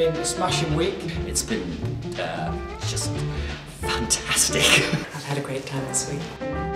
been a smashing week. It's been uh, just fantastic. I've had a great time this week.